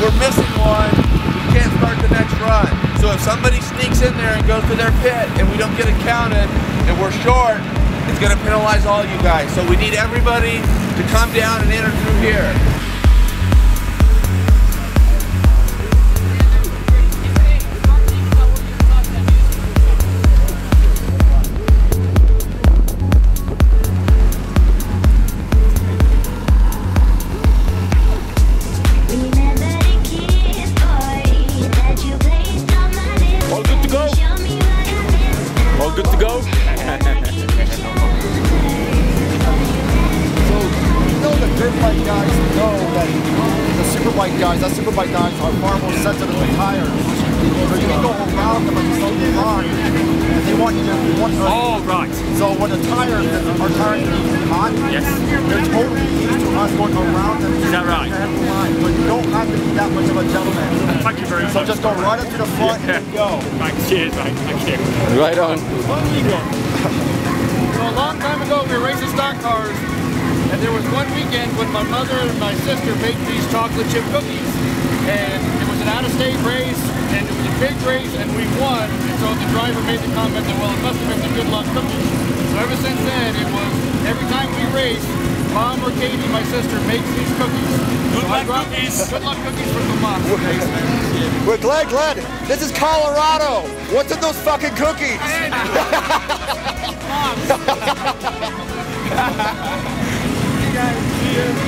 we're missing one, we can't start the next run. So if somebody sneaks in there and goes to their pit and we don't get it counted and we're short, it's gonna penalize all you guys. So we need everybody to come down and enter through here. The super bike guys, that super bike guys are far more sensitive to tires. So you can go around them and slow them on. And they want you to want Oh, right. So when the tires our tires get hot, Yes. they're totally used to us going around them. Is that right? have the line. But you don't have to be that much of a gentleman. Thank you very much. So just go right up to the front Yeah. and go. Thanks, cheers, mate. Thank you. Right on. So a long time ago, we were racing stock cars, and there was one weekend when my mother and my sister baked these chocolate chip cookies. And it was an out-of-state race, and it was a big race, and we won. And so the driver made the comment that, well, it must have been the good luck cookies. So ever since then, it was every time we race, Mom or Katie, my sister, makes these cookies. Good luck cookies. Good luck cookies for Tomasz. We're glad, glad. This is Colorado. What's in those fucking cookies? Cheers.